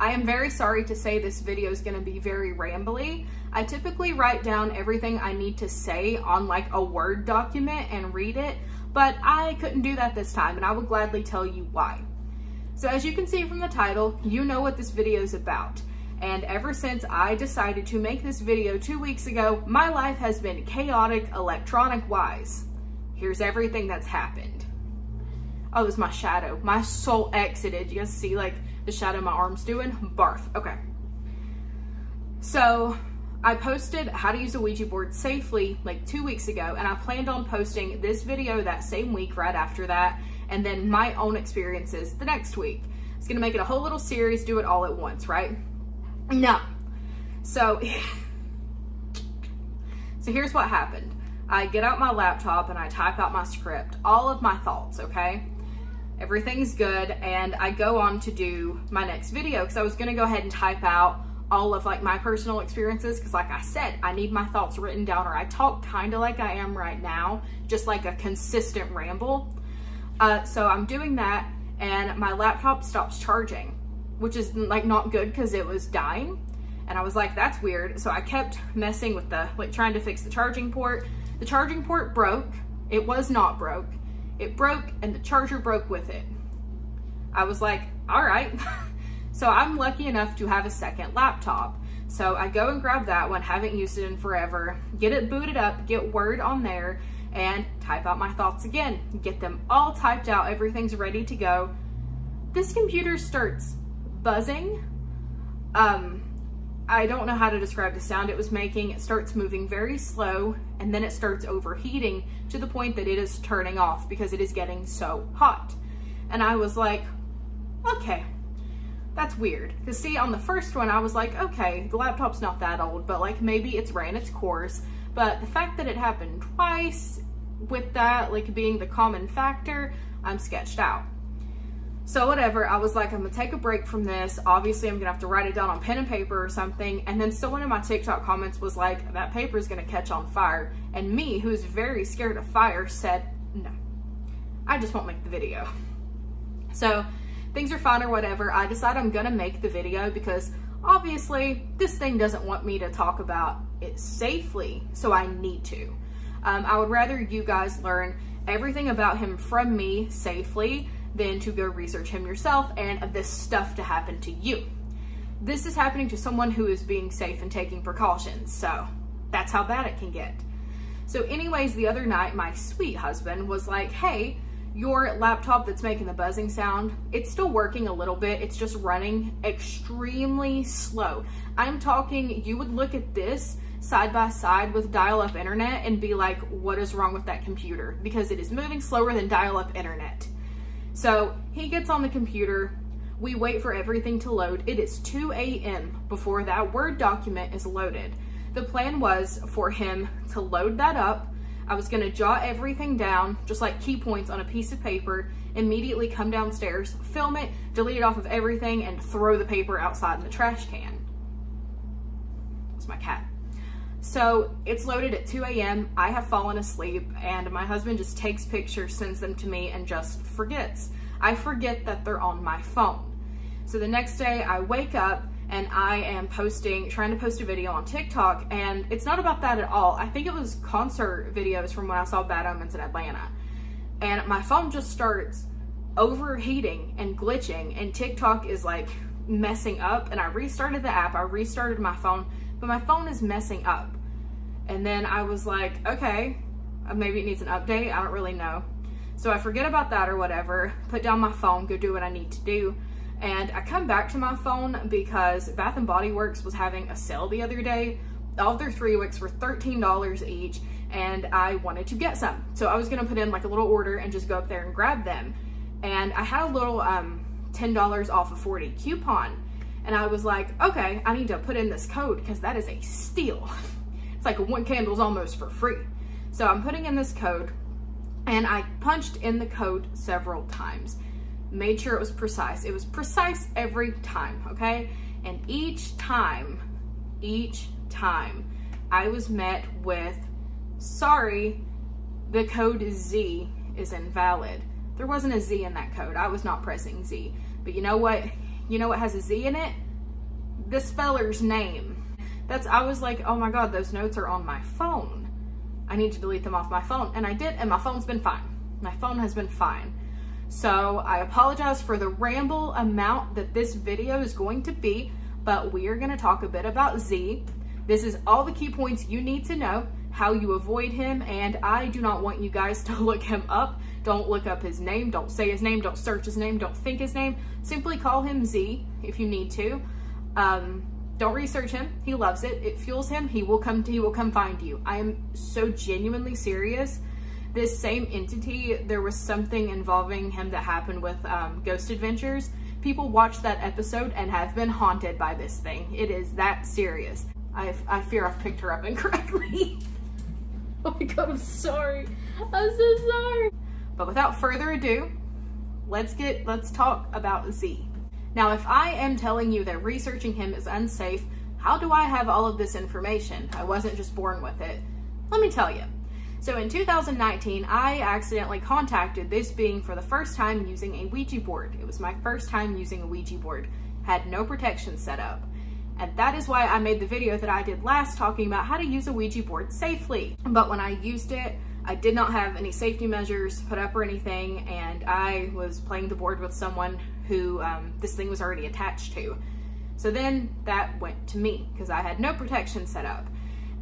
I am very sorry to say this video is gonna be very rambly. I typically write down everything I need to say on like a Word document and read it, but I couldn't do that this time and I will gladly tell you why. So as you can see from the title, you know what this video is about. And ever since I decided to make this video two weeks ago, my life has been chaotic electronic wise. Here's everything that's happened. Oh, it was my shadow. My soul exited. You guys see like the shadow my arm's doing? Barf. Okay. So I posted how to use a Ouija board safely like two weeks ago, and I planned on posting this video that same week right after that, and then my own experiences the next week. It's gonna make it a whole little series, do it all at once, right? No. So, so here's what happened. I get out my laptop and I type out my script, all of my thoughts, okay? Everything's good, and I go on to do my next video because I was gonna go ahead and type out all of like my personal experiences because like I said, I need my thoughts written down or I talk kind of like I am right now, just like a consistent ramble. Uh, so I'm doing that and my laptop stops charging, which is like not good because it was dying. And I was like, that's weird. So I kept messing with the, like trying to fix the charging port. The charging port broke. It was not broke. It broke and the charger broke with it. I was like, all right. So I'm lucky enough to have a second laptop. So I go and grab that one, haven't used it in forever, get it booted up, get Word on there, and type out my thoughts again. Get them all typed out, everything's ready to go. This computer starts buzzing. Um, I don't know how to describe the sound it was making. It starts moving very slow and then it starts overheating to the point that it is turning off because it is getting so hot. And I was like, okay, that's weird. Cause see, on the first one, I was like, okay, the laptop's not that old, but like maybe it's ran its course. But the fact that it happened twice with that, like being the common factor, I'm sketched out. So whatever, I was like, I'm gonna take a break from this. Obviously, I'm gonna have to write it down on pen and paper or something. And then someone in my TikTok comments was like, that paper is gonna catch on fire. And me, who's very scared of fire, said, no, I just won't make the video. So things are fine or whatever, I decide I'm gonna make the video because obviously this thing doesn't want me to talk about it safely, so I need to. Um, I would rather you guys learn everything about him from me safely than to go research him yourself and this stuff to happen to you. This is happening to someone who is being safe and taking precautions, so that's how bad it can get. So anyways, the other night, my sweet husband was like, hey, your laptop that's making the buzzing sound, it's still working a little bit. It's just running extremely slow. I'm talking, you would look at this side by side with dial-up internet and be like, what is wrong with that computer? Because it is moving slower than dial-up internet. So he gets on the computer, we wait for everything to load. It is 2 a.m. before that Word document is loaded. The plan was for him to load that up, I was gonna jot everything down, just like key points on a piece of paper, immediately come downstairs, film it, delete it off of everything, and throw the paper outside in the trash can. It's my cat. So it's loaded at 2 a.m. I have fallen asleep and my husband just takes pictures, sends them to me and just forgets. I forget that they're on my phone. So the next day I wake up and I am posting, trying to post a video on TikTok, and it's not about that at all. I think it was concert videos from when I saw Bad Omens in Atlanta. And my phone just starts overheating and glitching, and TikTok is like messing up. And I restarted the app, I restarted my phone, but my phone is messing up. And then I was like, okay, uh, maybe it needs an update. I don't really know. So I forget about that or whatever, put down my phone, go do what I need to do. And I come back to my phone because Bath and Body Works was having a sale the other day. All of their three wicks were $13 each and I wanted to get some. So I was gonna put in like a little order and just go up there and grab them. And I had a little um, $10 off of 40 coupon. And I was like, okay, I need to put in this code because that is a steal. it's like one candle's almost for free. So I'm putting in this code and I punched in the code several times made sure it was precise. It was precise every time, okay? And each time, each time, I was met with, sorry, the code Z is invalid. There wasn't a Z in that code. I was not pressing Z. But you know what? You know what has a Z in it? this feller's name. That's, I was like, oh my God, those notes are on my phone. I need to delete them off my phone. And I did, and my phone's been fine. My phone has been fine. So I apologize for the ramble amount that this video is going to be, but we are gonna talk a bit about Z. This is all the key points you need to know, how you avoid him, and I do not want you guys to look him up. Don't look up his name, don't say his name, don't search his name, don't think his name. Simply call him Z if you need to. Um, don't research him. He loves it. It fuels him. He will come to, he will come find you. I am so genuinely serious this same entity, there was something involving him that happened with um, Ghost Adventures. People watched that episode and have been haunted by this thing. It is that serious. I, I fear I've picked her up incorrectly. oh my god, I'm sorry. I'm so sorry. But without further ado, let's get, let's talk about Z. Now, if I am telling you that researching him is unsafe, how do I have all of this information? I wasn't just born with it. Let me tell you. So in 2019, I accidentally contacted this being for the first time using a Ouija board. It was my first time using a Ouija board. Had no protection set up. And that is why I made the video that I did last talking about how to use a Ouija board safely. But when I used it, I did not have any safety measures put up or anything, and I was playing the board with someone who um, this thing was already attached to. So then that went to me because I had no protection set up.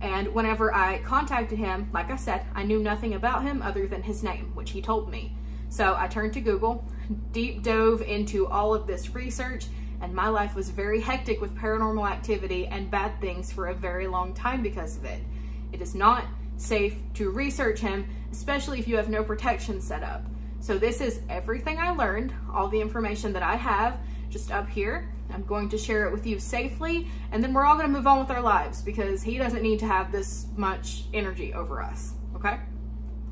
And whenever I contacted him, like I said, I knew nothing about him other than his name, which he told me. So I turned to Google, deep dove into all of this research, and my life was very hectic with paranormal activity and bad things for a very long time because of it. It is not safe to research him, especially if you have no protection set up. So this is everything I learned, all the information that I have just up here. I'm going to share it with you safely, and then we're all gonna move on with our lives because he doesn't need to have this much energy over us, okay?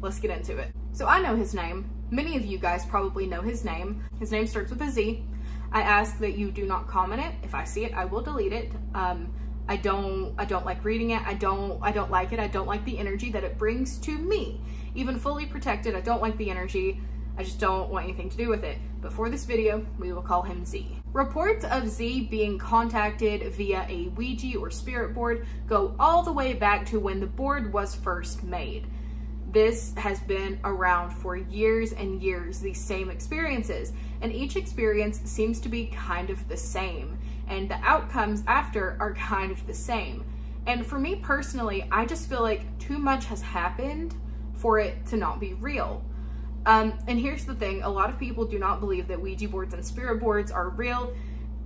Let's get into it. So I know his name. Many of you guys probably know his name. His name starts with a Z. I ask that you do not comment it. If I see it, I will delete it. Um, I don't I don't like reading it. I don't I don't like it. I don't like the energy that it brings to me. Even fully protected, I don't like the energy. I just don't want anything to do with it. But for this video, we will call him Z. Reports of Z being contacted via a Ouija or spirit board go all the way back to when the board was first made. This has been around for years and years, these same experiences, and each experience seems to be kind of the same, and the outcomes after are kind of the same. And for me personally, I just feel like too much has happened for it to not be real. Um, and here's the thing, a lot of people do not believe that Ouija boards and spirit boards are real,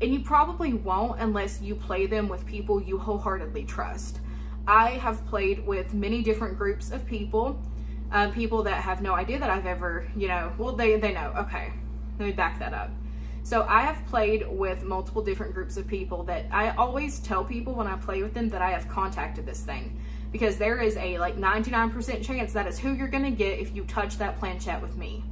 and you probably won't unless you play them with people you wholeheartedly trust. I have played with many different groups of people, um, people that have no idea that I've ever, you know, well, they, they know, okay, let me back that up. So I have played with multiple different groups of people that I always tell people when I play with them that I have contacted this thing because there is a like 99% chance that is who you're gonna get if you touch that planchette with me.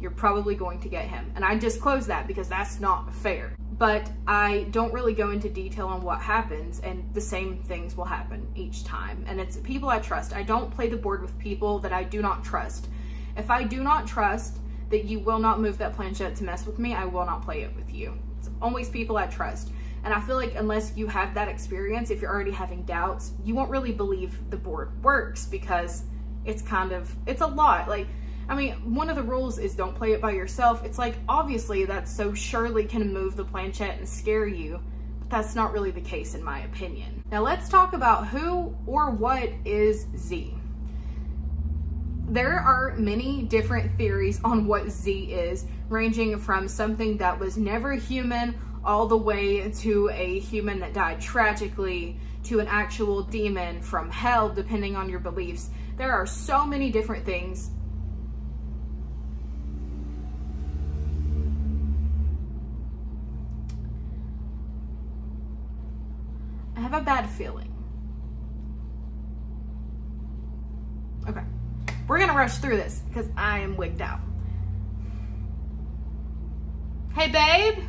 You're probably going to get him. And I disclose that because that's not fair. But I don't really go into detail on what happens and the same things will happen each time. And it's people I trust. I don't play the board with people that I do not trust. If I do not trust that you will not move that planchette to mess with me, I will not play it with you. It's always people I trust. And I feel like unless you have that experience, if you're already having doubts, you won't really believe the board works because it's kind of, it's a lot. Like, I mean, one of the rules is don't play it by yourself. It's like, obviously that so surely can move the planchette and scare you. But that's not really the case in my opinion. Now let's talk about who or what is Z. There are many different theories on what Z is, ranging from something that was never human all the way to a human that died tragically to an actual demon from hell, depending on your beliefs. There are so many different things. I have a bad feeling. Okay. We're gonna rush through this because I am wigged out. Hey, babe.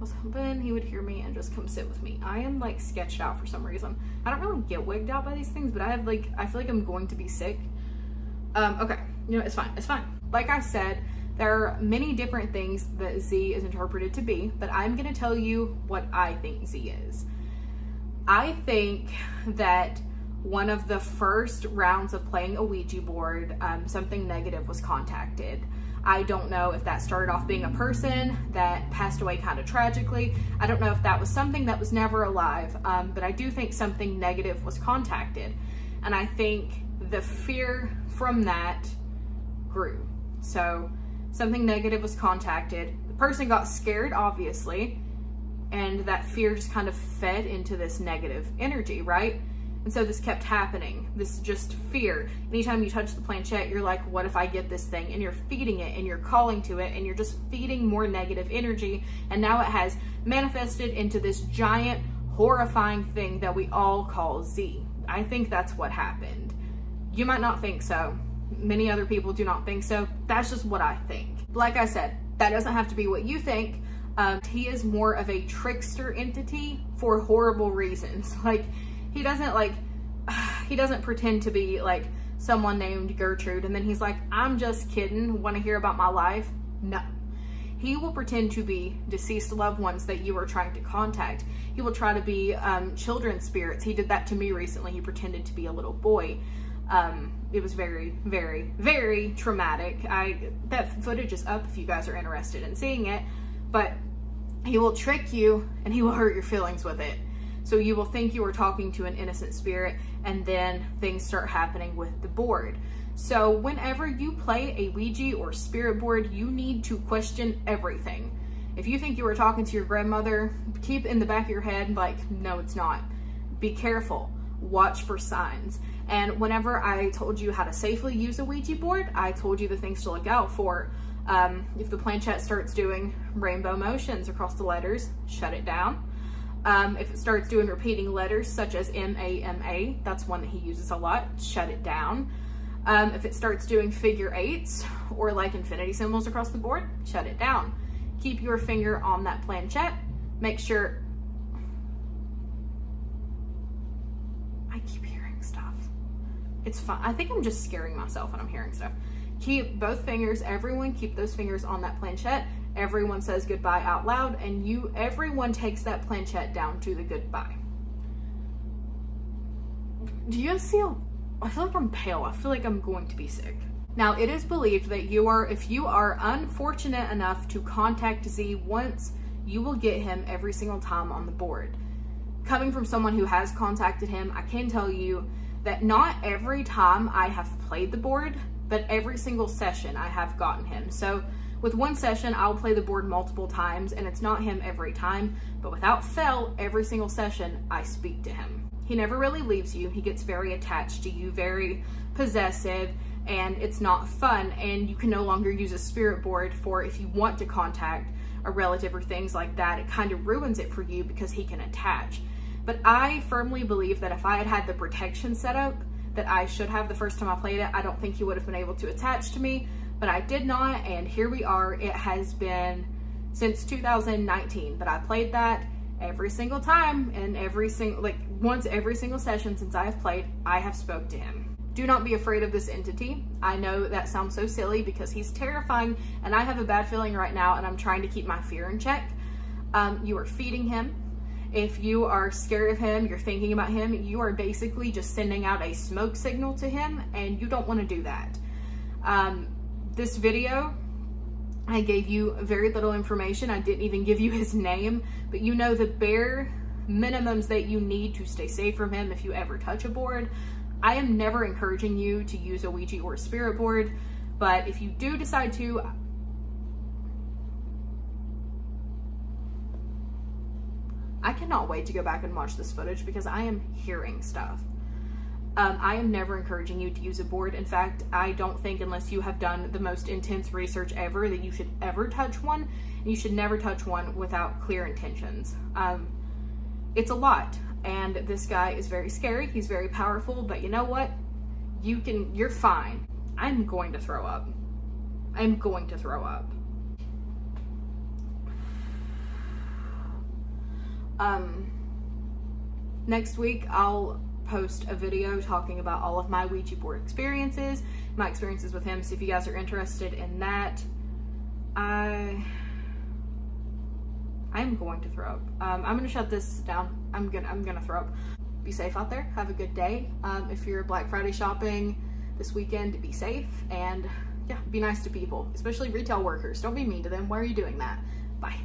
was hoping he would hear me and just come sit with me. I am like sketched out for some reason. I don't really get wigged out by these things, but I have like, I feel like I'm going to be sick Um, okay, you know, it's fine, it's fine. Like I said, there are many different things that Z is interpreted to be, but I'm gonna tell you what I think Z is. I think that one of the first rounds of playing a Ouija board, um, something negative was contacted. I don't know if that started off being a person that passed away kind of tragically. I don't know if that was something that was never alive, um, but I do think something negative was contacted. And I think the fear from that grew. So something negative was contacted. The person got scared, obviously, and that fear just kind of fed into this negative energy, right? And so this kept happening. This just fear. Anytime you touch the planchette, you're like, what if I get this thing? And you're feeding it and you're calling to it and you're just feeding more negative energy. And now it has manifested into this giant, horrifying thing that we all call Z. I think that's what happened. You might not think so. Many other people do not think so. That's just what I think. Like I said, that doesn't have to be what you think. Um, he is more of a trickster entity for horrible reasons. Like, he doesn't like, he doesn't pretend to be like someone named Gertrude and then he's like, I'm just kidding, want to hear about my life? No. He will pretend to be deceased loved ones that you are trying to contact. He will try to be um, children's spirits. He did that to me recently. He pretended to be a little boy. Um, it was very, very, very traumatic. I That footage is up if you guys are interested in seeing it, but he will trick you and he will hurt your feelings with it. So you will think you are talking to an innocent spirit and then things start happening with the board. So whenever you play a Ouija or spirit board, you need to question everything. If you think you are talking to your grandmother, keep in the back of your head like, no, it's not. Be careful. Watch for signs. And whenever I told you how to safely use a Ouija board, I told you the things to look out for. Um, if the planchette starts doing rainbow motions across the letters, shut it down. Um, if it starts doing repeating letters such as M-A-M-A, that's one that he uses a lot, shut it down. Um, if it starts doing figure eights or like infinity symbols across the board, shut it down. Keep your finger on that planchette. Make sure, I keep hearing stuff. It's fine. I think I'm just scaring myself when I'm hearing stuff. Keep both fingers, everyone keep those fingers on that planchette everyone says goodbye out loud and you everyone takes that planchette down to the goodbye do you see i feel like i'm pale i feel like i'm going to be sick now it is believed that you are if you are unfortunate enough to contact z once you will get him every single time on the board coming from someone who has contacted him i can tell you that not every time i have played the board but every single session i have gotten him so with one session, I'll play the board multiple times and it's not him every time, but without fail, every single session, I speak to him. He never really leaves you. He gets very attached to you, very possessive, and it's not fun. And you can no longer use a spirit board for if you want to contact a relative or things like that. It kind of ruins it for you because he can attach. But I firmly believe that if I had had the protection set up that I should have the first time I played it, I don't think he would have been able to attach to me but I did not, and here we are. It has been since 2019 that I played that every single time and every single, like once every single session since I have played, I have spoke to him. Do not be afraid of this entity. I know that sounds so silly because he's terrifying and I have a bad feeling right now and I'm trying to keep my fear in check. Um, you are feeding him. If you are scared of him, you're thinking about him, you are basically just sending out a smoke signal to him and you don't want to do that. Um, this video, I gave you very little information. I didn't even give you his name, but you know the bare minimums that you need to stay safe from him if you ever touch a board. I am never encouraging you to use a Ouija or a spirit board, but if you do decide to, cannot wait to go back and watch this footage because I am hearing stuff. Um, I am never encouraging you to use a board. In fact, I don't think unless you have done the most intense research ever that you should ever touch one. You should never touch one without clear intentions. Um, it's a lot and this guy is very scary. He's very powerful, but you know what? You can, you're fine. I'm going to throw up. I'm going to throw up. Um, next week I'll post a video talking about all of my Ouija board experiences, my experiences with him. So if you guys are interested in that, I I'm going to throw up. Um, I'm gonna shut this down. I'm gonna I'm gonna throw up. Be safe out there. Have a good day. Um, if you're Black Friday shopping this weekend, be safe and yeah, be nice to people, especially retail workers. Don't be mean to them. Why are you doing that? Bye.